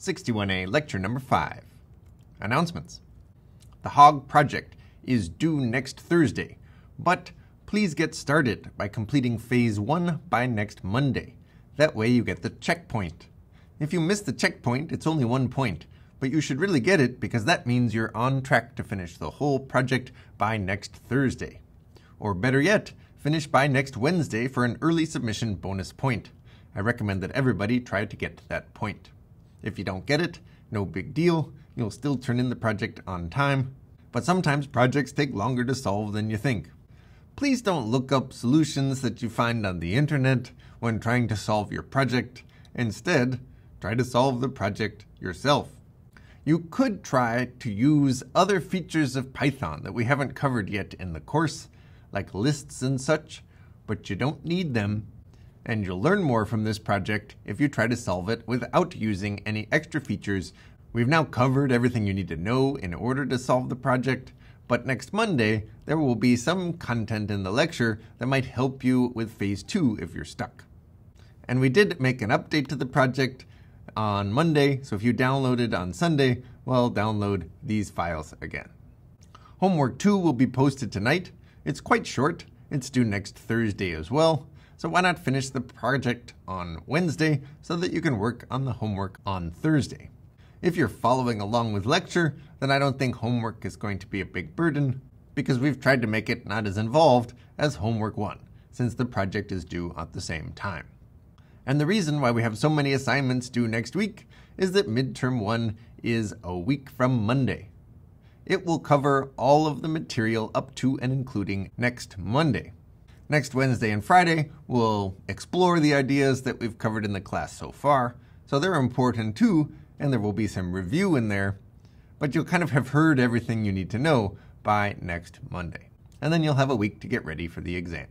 61A, lecture number 5. Announcements. The HOG project is due next Thursday, but please get started by completing phase 1 by next Monday. That way you get the checkpoint. If you miss the checkpoint, it's only one point, but you should really get it because that means you're on track to finish the whole project by next Thursday. Or better yet, finish by next Wednesday for an early submission bonus point. I recommend that everybody try to get to that point. If you don't get it, no big deal. You'll still turn in the project on time. But sometimes projects take longer to solve than you think. Please don't look up solutions that you find on the internet when trying to solve your project. Instead, try to solve the project yourself. You could try to use other features of Python that we haven't covered yet in the course, like lists and such, but you don't need them and you'll learn more from this project if you try to solve it without using any extra features. We've now covered everything you need to know in order to solve the project, but next Monday there will be some content in the lecture that might help you with phase 2 if you're stuck. And we did make an update to the project on Monday, so if you downloaded on Sunday, well, download these files again. Homework 2 will be posted tonight. It's quite short. It's due next Thursday as well. So why not finish the project on Wednesday so that you can work on the homework on Thursday? If you're following along with lecture, then I don't think homework is going to be a big burden because we've tried to make it not as involved as homework 1 since the project is due at the same time. And the reason why we have so many assignments due next week is that midterm 1 is a week from Monday. It will cover all of the material up to and including next Monday. Next Wednesday and Friday, we'll explore the ideas that we've covered in the class so far. So they're important too, and there will be some review in there. But you'll kind of have heard everything you need to know by next Monday. And then you'll have a week to get ready for the exam.